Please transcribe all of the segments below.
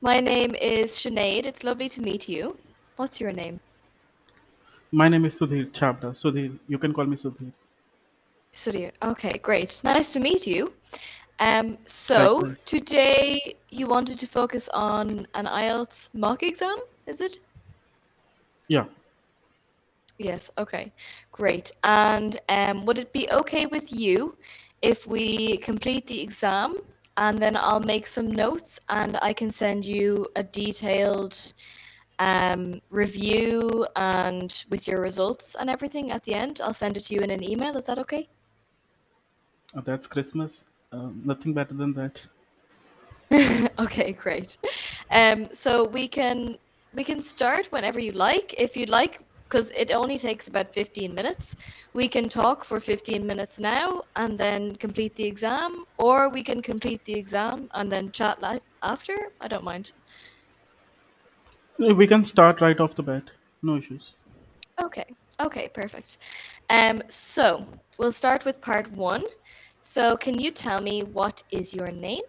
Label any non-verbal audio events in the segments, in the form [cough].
My name is Sinead. It's lovely to meet you. What's your name? My name is Sudhir Chabda. Sudhir, you can call me Sudhir. Sudhir. Okay, great. Nice to meet you. Um, so Likewise. today you wanted to focus on an IELTS mock exam, is it? Yeah, Yes, okay, great. And um, would it be okay with you if we complete the exam and then I'll make some notes and I can send you a detailed um, review and with your results and everything at the end? I'll send it to you in an email. Is that okay? uh, that's Christmas. Uh, nothing better than that. [laughs] Okay, great. Um, so we can we can start whenever you like. If you'd like, because it only takes about 15 minutes. We can talk for 15 minutes now and then complete the exam, or we can complete the exam and then chat li after. I don't mind. We can start right off the bat. No issues. Okay, okay, perfect. Um, so we'll start with part one. So can you tell me what is your name?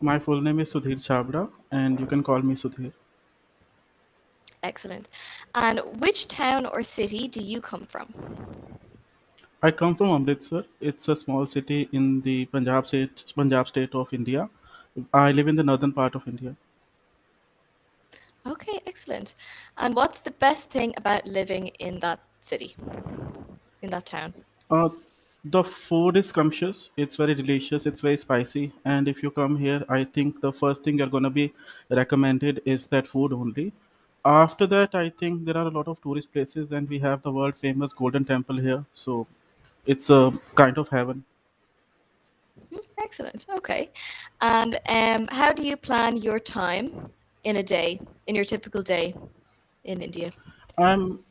My full name is Sudhir Chabda, and you can call me Sudhir. Excellent. And which town or city do you come from? I come from Amritsar. It's a small city in the Punjab state, Punjab state of India. I live in the northern part of India. Okay, excellent. And what's the best thing about living in that city, in that town? Uh, the food is scrumptious. It's very delicious. It's very spicy. And if you come here, I think the first thing you're gonna be recommended is that food only. After that, I think there are a lot of tourist places, and we have the world famous Golden Temple here. So it's a kind of heaven. Hmm, Excellent. Okay. And um, how do you plan your time in a day, in your typical day in India? I'm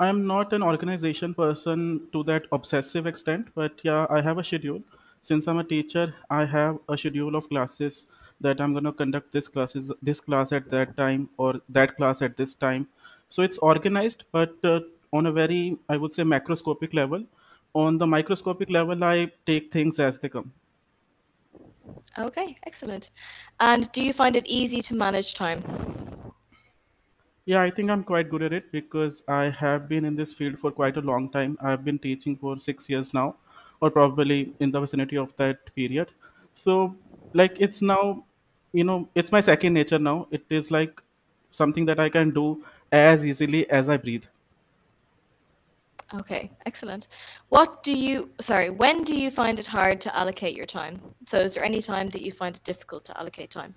I'm not an organization person to that obsessive extent, but yeah, I have a schedule. Since I'm a teacher, I have a schedule of classes that I'm gonna conduct this classes this class at that time or that class at this time. So it's organized, but uh, on a very I would say macroscopic level. On the microscopic level, I take things as they come. Okay, excellent. And do you find it easy to manage time? Yeah, I think I'm quite good at it because I have been in this field for quite a long time. I've been teaching for six years now, or probably in the vicinity of that period. So, like, it's now, you know, it's my second nature now. It is like something that I can do as easily as I breathe. Okay, excellent. What do you, sorry, when do you find it hard to allocate your time? So is there any time that you find it difficult to allocate time?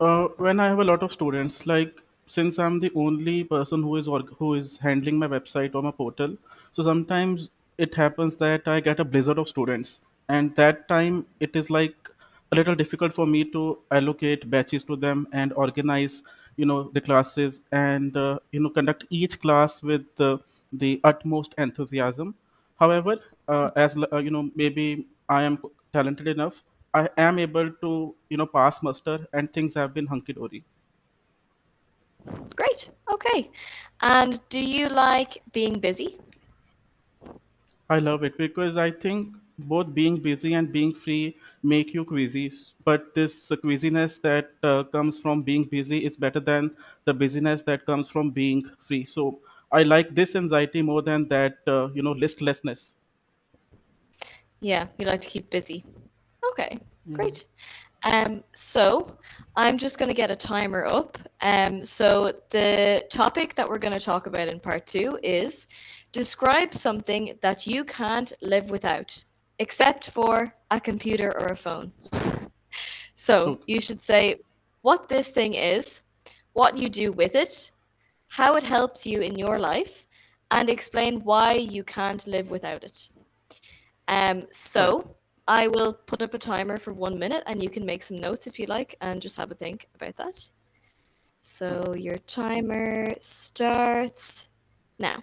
Uh, when I have a lot of students, like since I'm the only person who is who is handling my website or my portal, so sometimes it happens that I get a blizzard of students, and that time it is like a little difficult for me to allocate batches to them and organize, you know, the classes and uh, you know conduct each class with uh, the utmost enthusiasm. However, uh, as uh, you know, maybe I am talented enough. I am able to, you know, pass muster, and things have been hunky dory. Great. Okay. And do you like being busy? I love it because I think both being busy and being free make you queasy. But this uh, queasiness that uh, comes from being busy is better than the busyness that comes from being free. So I like this anxiety more than that, uh, you know, listlessness. Yeah, you like to keep busy. Okay, great. Um, so I'm just going to get a timer up. Um, so the topic that we're going to talk about in part two is describe something that you can't live without, except for a computer or a phone. So you should say what this thing is, what you do with it, how it helps you in your life, and explain why you can't live without it. Um, so I will put up a timer for one minute and you can make some notes if you like and just have a think about that. So your timer starts now.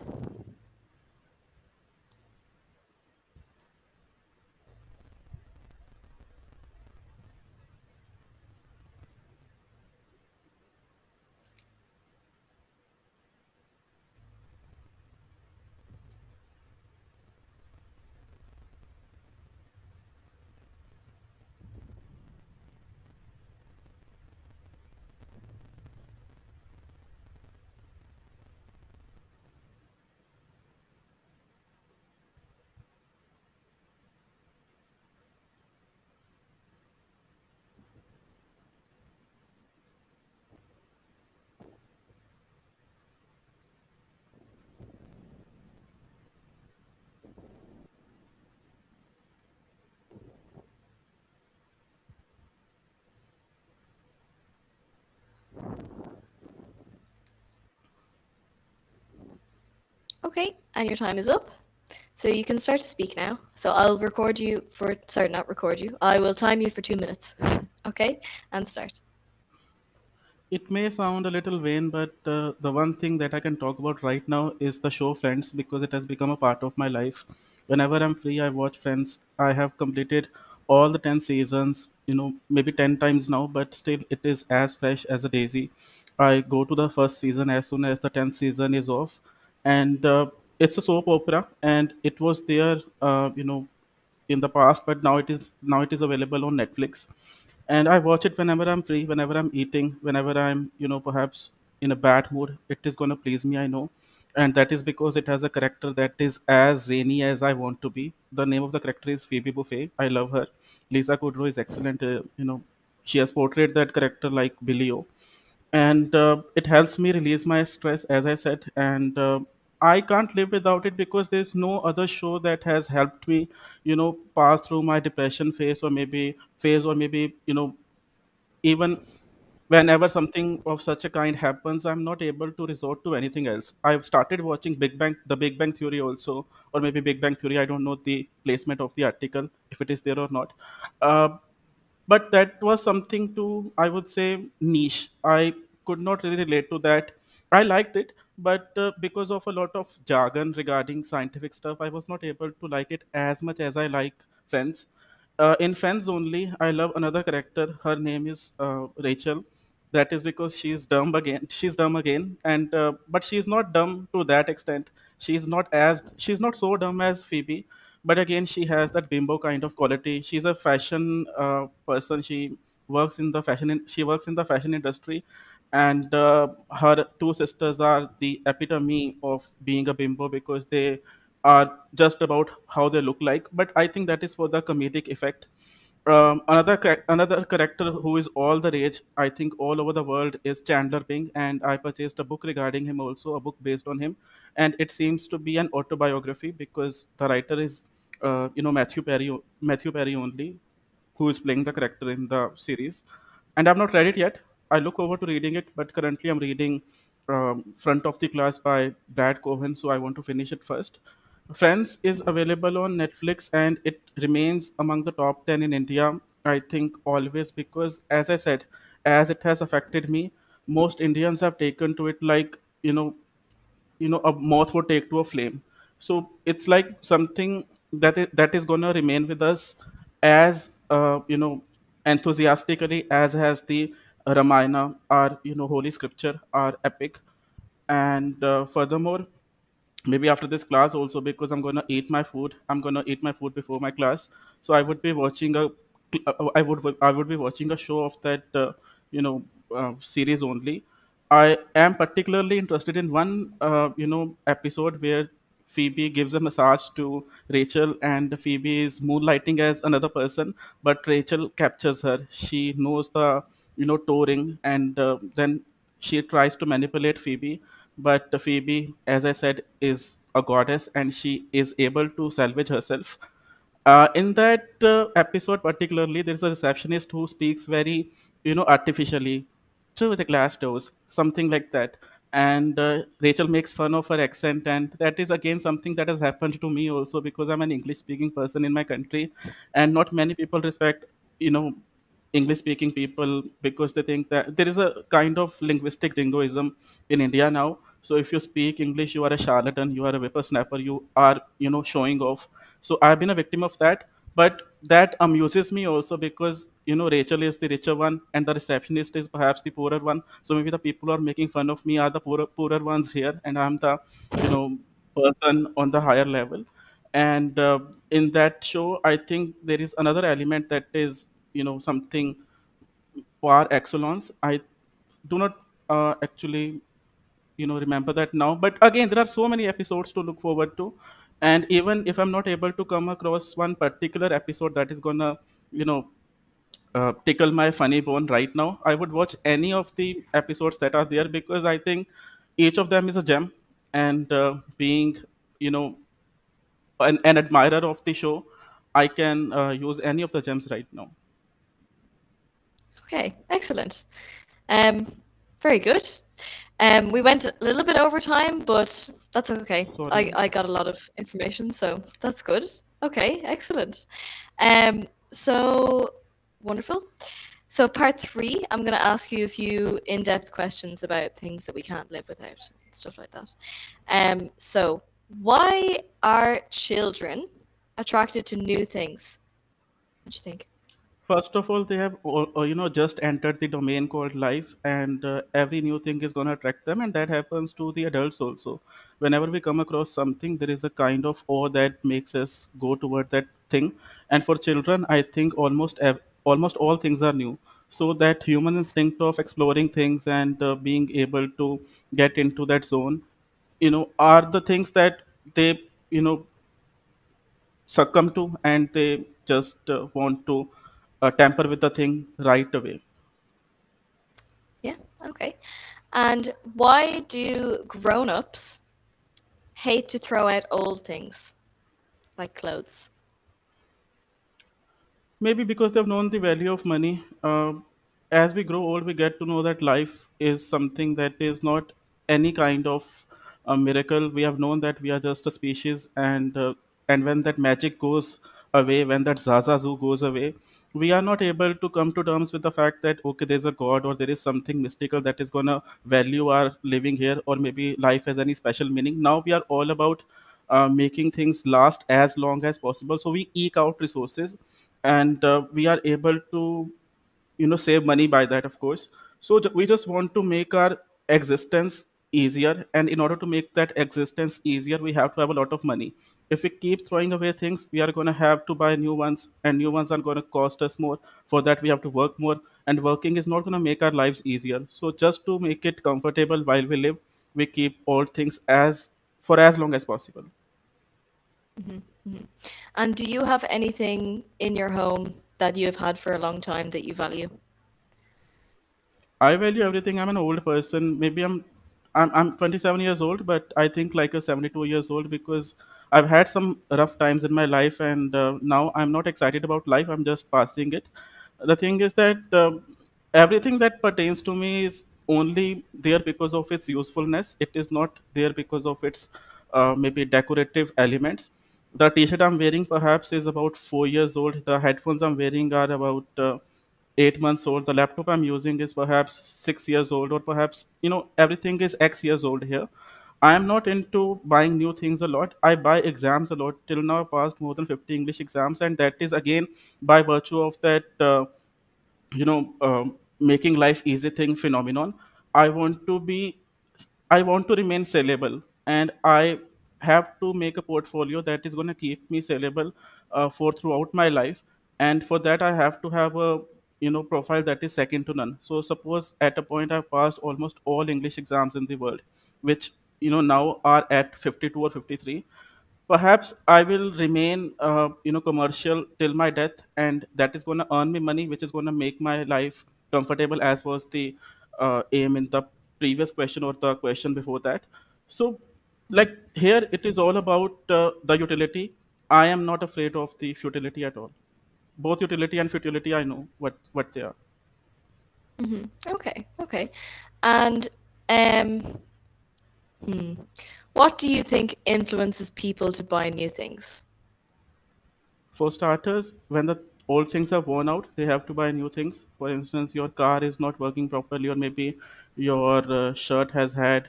Okay, and your time is up. So you can start to speak now. So I'll record you for, sorry, not record you. I will time you for two minutes. [laughs] Okay, and start. It may sound a little vain, but uh, the one thing that I can talk about right now is the show Friends because it has become a part of my life. Whenever I'm free, I watch Friends. I have completed all the 10 seasons, you know, maybe 10 times now, but still it is as fresh as a daisy. I go to the first season as soon as the 10th season is off. And uh, it's a soap opera, and it was there, uh, you know, in the past, but now it is now it is available on Netflix and I watch it whenever I'm free, whenever I'm eating, whenever I'm, you know, perhaps in a bad mood. It is going to please me, I know. And that is because it has a character that is as zany as I want to be. The name of the character is Phoebe Buffay. I love her. Lisa Kudrow is excellent. Uh, you know, she has portrayed that character like Billy O and uh, it helps me release my stress as i said and uh, i can't live without it because there's no other show that has helped me you know pass through my depression phase or maybe phase or maybe you know even whenever something of such a kind happens i'm not able to resort to anything else. I've started watching big bang the big bang theory also or maybe big bang theory i don't know the placement of the article if it is there or not. Uh, but that was something to i would say niche. I could not really relate to that. I liked it but uh, because of a lot of jargon regarding scientific stuff i was not able to like it as much as i like friends. Uh, in friends only i love another character. Her name is uh, rachel that is because she's dumb again. She's dumb again. And uh, but she's not dumb to that extent. She's not as she's not so dumb as phoebe. But again she has that bimbo kind of quality. She's a fashion uh, person. She works in the fashion in, she works in the fashion industry. And uh, her two sisters are the epitome of being a bimbo because they are just about how they look like. But i think that is for the comedic effect um, another another character who is all the rage, I think, all over the world is Chandler Bing, and I purchased a book regarding him also, a book based on him, and it seems to be an autobiography because the writer is, uh, you know, Matthew Perry, Matthew Perry only, who is playing the character in the series. And I've not read it yet. I look forward to reading it, but currently I'm reading um, Front of the Class by Brad Cohen, so I want to finish it first. Friends is available on Netflix and it remains among the top 10 in India, I think, always because, as I said, as it has affected me, most Indians have taken to it like, you know, you know a moth would take to a flame. So it's like something that is, that is going to remain with us as uh, you know enthusiastically as has the ramayana our you know holy scripture our epic. And uh, furthermore maybe after this class also because i'm gonna eat my food i'm gonna eat my food before my class. So i would be watching a i would i would be watching a show of that uh, you know uh, series only. I am particularly interested in one uh, you know episode where phoebe gives a massage to rachel and phoebe is moonlighting as another person but rachel captures her. She knows the you know touring and uh, then she tries to manipulate phoebe but Phoebe, as I said, is a goddess and she is able to salvage herself. Uh, in that uh, episode, particularly, there is a receptionist who speaks very, you know, artificially through the glass doors, something like that. And uh, Rachel makes fun of her accent, and that is again something that has happened to me also because I'm an English-speaking person in my country, and not many people respect, you know, English speaking people because they think that there is a kind of linguistic jingoism in India now. So if you speak English, you are a charlatan, you are a whippersnapper, you are, you know, showing off. So I've been a victim of that. But that amuses me also because, you know, Rachel is the richer one and the receptionist is perhaps the poorer one. So maybe the people who are making fun of me are the poorer, poorer ones here and I'm the, you know, person on the higher level. And uh, in that show, I think there is another element that is you know something par excellence i do not uh, actually you know remember that now but again there are so many episodes to look forward to and even if i'm not able to come across one particular episode that is gonna you know uh, tickle my funny bone right now i would watch any of the episodes that are there because i think each of them is a gem and uh, being you know an, an admirer of the show i can uh, use any of the gems right now Okay, excellent. Um, very good. Um, we went a little bit over time, but that's okay. I, I got a lot of information, so that's good. Okay, excellent. Um, so wonderful. So part three, I'm going to ask you a few in-depth questions about things that we can't live without, stuff like that. Um, so why are children attracted to new things? What do you think? First of all, they have all, uh, you know just entered the domain called life, and uh, every new thing is gonna attract them, and that happens to the adults also. Whenever we come across something, there is a kind of awe that makes us go toward that thing. And for children, I think almost ev- almost all things are new. So that human instinct of exploring things and uh, being able to get into that zone, you know, are the things that they you know succumb to and they just uh, want to uh, tamper with the thing right away. Yeah, okay. And why do grown-ups hate to throw out old things like clothes? Maybe because they've known the value of money. Uh, as we grow old, we get to know that life is something that is not any kind of a miracle. We have known that we are just a species, and uh, and when that magic goes away, when that Zaza Zoo goes away, we are not able to come to terms with the fact that okay, there's a God or there is something mystical that is gonna value our living here, or maybe life has any special meaning. Now we are all about uh, making things last as long as possible. So we eke out resources, and uh, we are able to you know save money by that of course so we just want to make our existence easier and in order to make that existence easier we have to have a lot of money if we keep throwing away things we are going to have to buy new ones and new ones are going to cost us more for that we have to work more and working is not going to make our lives easier so just to make it comfortable while we live we keep all things as for as long as possible hmm hmm And do you have anything in your home that you have had for a long time that you value? I value everything. I'm an old person. Maybe I'm I'm I'm 27 years old, but I think like a 72 years old because I've had some rough times in my life, and uh, now I'm not excited about life. I'm just passing it. The thing is that um, everything that pertains to me is only there because of its usefulness. It is not there because of its uh, maybe decorative elements. The T-shirt I'm wearing perhaps is about four years old. The headphones I'm wearing are about uh, eight months old the laptop i'm using is perhaps six years old or perhaps you know everything is x years old here. I am not into buying new things a lot. I buy exams a lot. Till now i passed more than 50 english exams and that is again by virtue of that uh, you know um, making life easy thing phenomenon. I want to be i want to remain sellable and i have to make a portfolio that is going to keep me sellable uh, for throughout my life. And for that i have to have a you know profile that is second to none. So suppose at a point i passed almost all english exams in the world which you know now are at 52 or 53 perhaps i will remain uh, you know commercial till my death and that is going to earn me money which is going to make my life comfortable as was the uh, aim in the previous question or the question before that. So like here it is all about uh, the utility. I am not afraid of the futility at all both utility and futility i know what what they are hmm Okay, okay. And um, hmm, what do you think influences people to buy new things? For starters, when the old things are worn out, they have to buy new things. For instance, your car is not working properly, or maybe your uh, shirt has had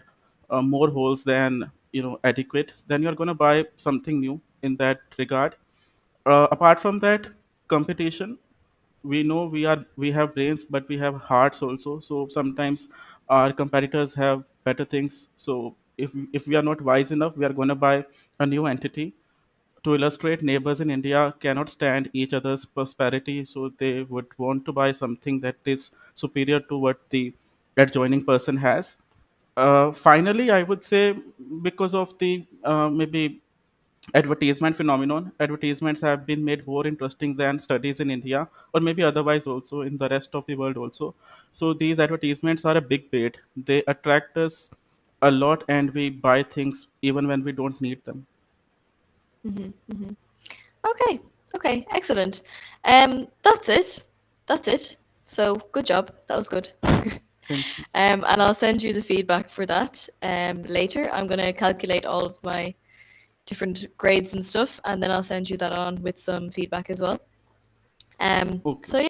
uh, more holes than you know adequate. Then you're gonna buy something new in that regard. Uh, apart from that, competition. We know we are we have brains, but we have hearts also. So sometimes our competitors have better things. So if if we are not wise enough, we are gonna buy a new entity to illustrate neighbors in India cannot stand each other's prosperity, so they would want to buy something that is superior to what the adjoining person has. Uh, finally, I would say because of the uh, maybe advertisement phenomenon, advertisements have been made more interesting than studies in India or maybe otherwise also in the rest of the world also. So these advertisements are a big bait. They attract us a lot, and we buy things even when we don't need them. hmm hmm Okay, okay, excellent. Um, that's it. That's it. So good job. That was good. [laughs] Um, and I'll send you the feedback for that um, later. I'm going to calculate all of my different grades and stuff, and then I'll send you that on with some feedback as well. Um, Okay. so yeah,